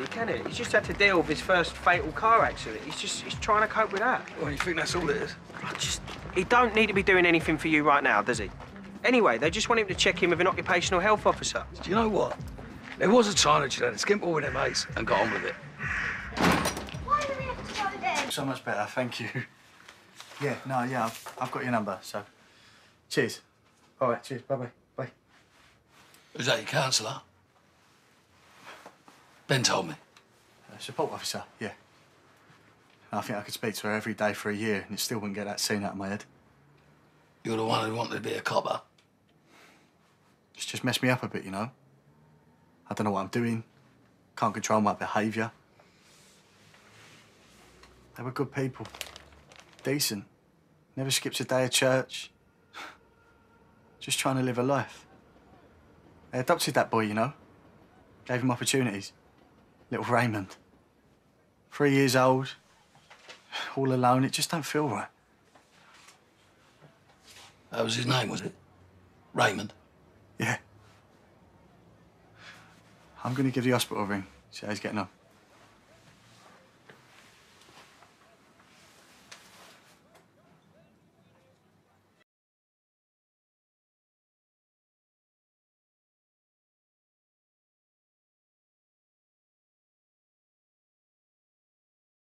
easy, can it? He's just had to deal with his first fatal car accident. He's just he's trying to cope with that. Well, you think that's all it is? I just he don't need to be doing anything for you right now, does he? Anyway, they just want him to check in with an occupational health officer. Do you know what? There was a time that you had to skimp all with their mates and got on with it. Why do we have to go then? So much better, thank you. Yeah, no, yeah, I've, I've got your number, so. Cheers. All right, cheers. Bye bye. Bye. Who's that, your counsellor? Ben told me. Uh, support officer, yeah. I think I could speak to her every day for a year and it still wouldn't get that scene out of my head. You're the one who wanted to be a copper. It's just messed me up a bit, you know? I don't know what I'm doing. Can't control my behaviour. They were good people. Decent. Never skipped a day of church. Just trying to live a life. They adopted that boy, you know? Gave him opportunities. Little Raymond. Three years old. All alone. It just don't feel right. That was his name, was it? Raymond. Yeah. I'm going to give the hospital a ring. See how he's getting on.